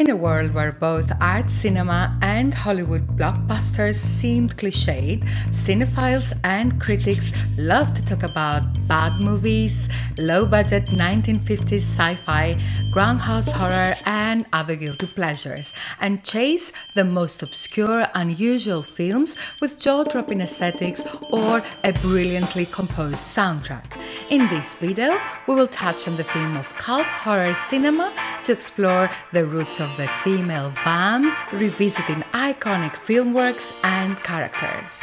In a world where both art cinema and Hollywood blockbusters seemed cliched, cinephiles and critics love to talk about bad movies, low budget 1950s sci fi, grindhouse horror, and other guilty pleasures, and chase the most obscure, unusual films with jaw dropping aesthetics or a brilliantly composed soundtrack. In this video, we will touch on the theme of cult horror cinema to explore the roots of the female vamp, revisiting iconic film works and characters.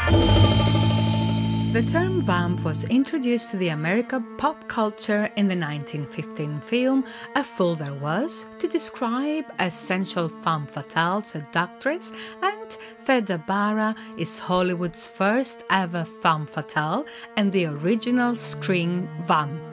The term vamp was introduced to the American pop culture in the 1915 film A Fool There Was to describe a sensual femme fatale seductress, and Theda Bara is Hollywood's first ever femme fatale and the original screen vamp.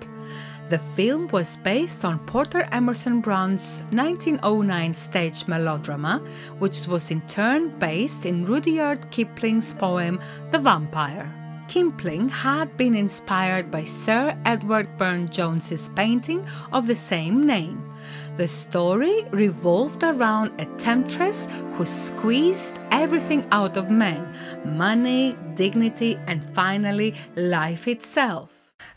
The film was based on Porter Emerson Brown's 1909 stage melodrama, which was in turn based in Rudyard Kipling's poem The Vampire. Kipling had been inspired by Sir Edward Burne Jones's painting of the same name. The story revolved around a temptress who squeezed everything out of men money, dignity, and finally life itself.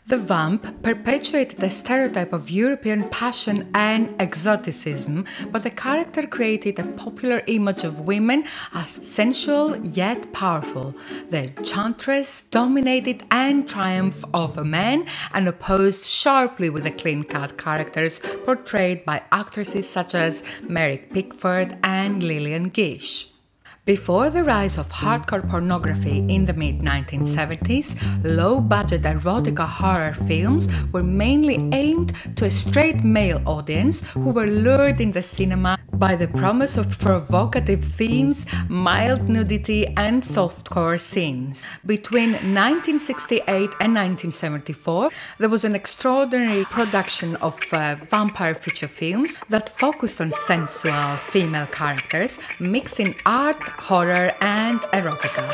The vamp perpetuated the stereotype of European passion and exoticism, but the character created a popular image of women as sensual yet powerful. The enchantress dominated and triumphed over men and opposed sharply with the clean cut characters portrayed by actresses such as Mary Pickford and Lillian Gish. Before the rise of hardcore pornography in the mid 1970s, low budget erotica horror films were mainly aimed to a straight male audience who were lured in the cinema by the promise of provocative themes, mild nudity, and softcore scenes. Between 1968 and 1974, there was an extraordinary production of uh, vampire feature films that focused on sensual female characters mixing art, horror, and erotica.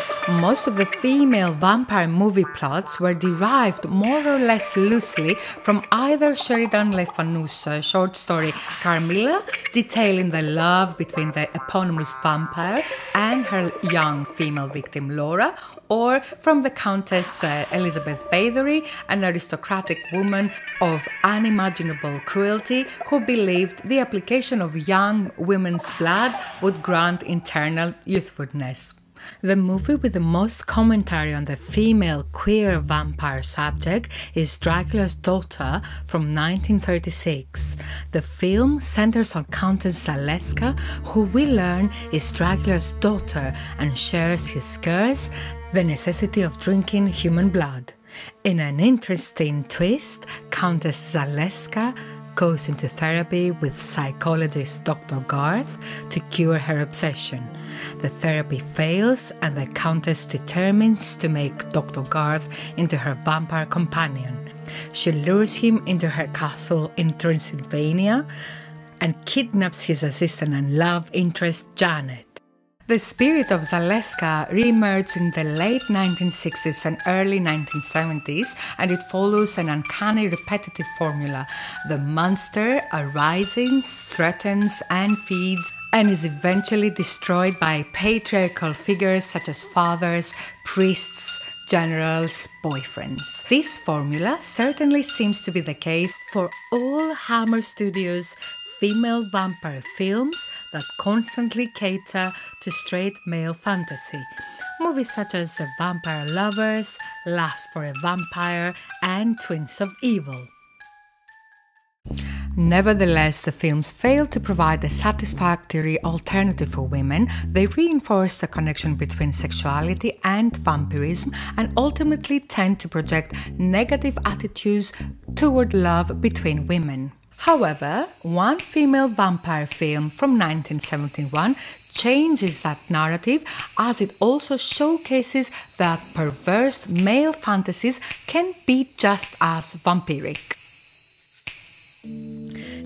Most of the female vampire movie plots were derived more or less loosely from either Sheridan Le Fanu's short story Carmilla, detailing the love between the eponymous vampire and her young female victim Laura, or from the Countess uh, Elizabeth Bathory, an aristocratic woman of unimaginable cruelty who believed the application of young women's blood would grant eternal youthfulness. The movie with the most commentary on the female queer vampire subject is Dracula's Daughter from 1936. The film centers on Countess Zaleska, who we learn is Dracula's daughter and shares his curse, the necessity of drinking human blood. In an interesting twist, Countess Zaleska goes into therapy with psychologist Dr. Garth to cure her obsession. The therapy fails, and the Countess determines to make Dr. Garth into her vampire companion. She lures him into her castle in Transylvania and kidnaps his assistant and love interest, Janet. The spirit of Zaleska re-emerged in the late 1960s and early 1970s, and it follows an uncanny repetitive formula. The monster arises, threatens, and feeds, and is eventually destroyed by patriarchal figures such as fathers, priests, generals, boyfriends. This formula certainly seems to be the case for all Hammer Studios female vampire films that constantly cater to straight male fantasy. Movies such as The Vampire Lovers, Lust for a Vampire, and Twins of Evil. Nevertheless, the films failed to provide a satisfactory alternative for women. They reinforce the connection between sexuality and vampirism and ultimately tend to project negative attitudes toward love between women. However, one female vampire film from 1971 changes that narrative as it also showcases that perverse male fantasies can be just as vampiric.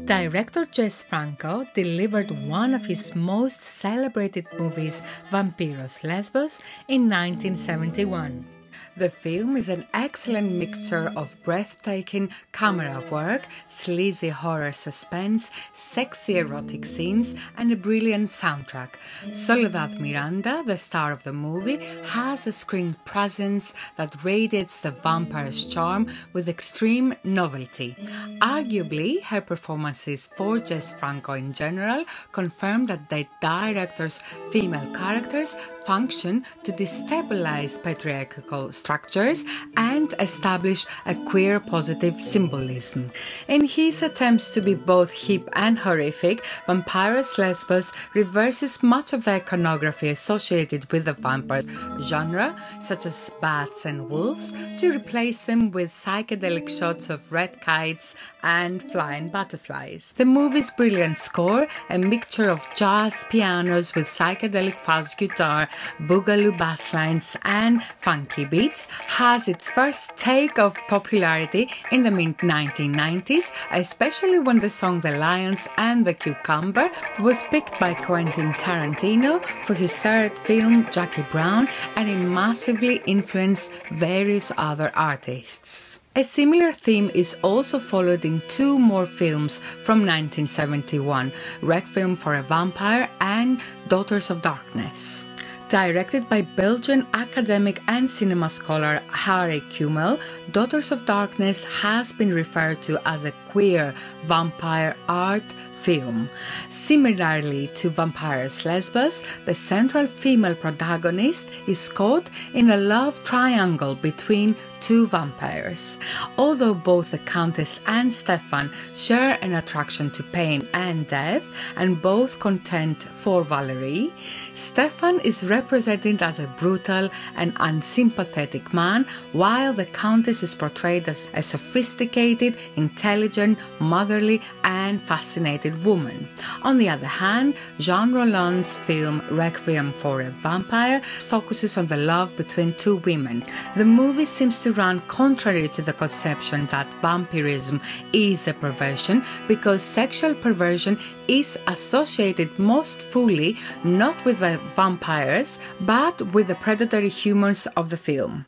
Director Jess Franco delivered one of his most celebrated movies, Vampyros Lesbos, in 1971. The film is an excellent mixture of breathtaking camera work, sleazy horror suspense, sexy erotic scenes, and a brilliant soundtrack. Soledad Miranda, the star of the movie, has a screen presence that radiates the vampire's charm with extreme novelty. Arguably, her performances for Jess Franco in general confirm that the director's female characters function to destabilize patriarchal structures and establish a queer positive symbolism. In his attempts to be both hip and horrific, Vampyros Lesbos reverses much of the iconography associated with the vampire genre, such as bats and wolves, to replace them with psychedelic shots of red kites and flying butterflies. The movie's brilliant score, a mixture of jazz pianos with psychedelic fuzz guitar, boogaloo bass lines, and funky beats, has its first take of popularity in the mid 1990s, especially when the song The Lions and the Cucumber was picked by Quentin Tarantino for his third film Jackie Brown and it massively influenced various other artists. A similar theme is also followed in two more films from 1971 Requiem for a Vampire and Daughters of Darkness. Directed by Belgian academic and cinema scholar Harry Kumel, Daughters of Darkness has been referred to as a queer vampire art film. Similarly to Vampyros Lesbos, the central female protagonist is caught in a love triangle between two vampires. Although both the Countess and Stefan share an attraction to pain and death, and both contend for Valerie, Stefan is represented as a brutal and unsympathetic man, while the Countess is portrayed as a sophisticated, intelligent, motherly, and fascinated woman. On the other hand, Jean Rollin's film Requiem for a Vampire focuses on the love between two women. The movie seems to run contrary to the conception that vampirism is a perversion because sexual perversion is associated most fully not with the vampires but with the predatory humors of the film.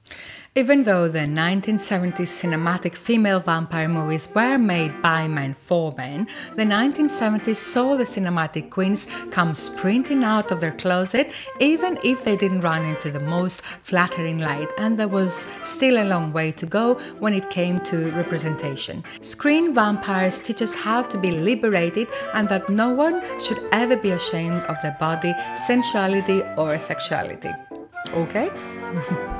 Even though the 1970s cinematic female vampire movies were made by men for men, the 1970s saw the cinematic queens come sprinting out of their closet even if they didn't run into the most flattering light, and there was still a long way to go when it came to representation. Screen Vampires teach us how to be liberated and that no one should ever be ashamed of their body, sensuality, or sexuality. Okay?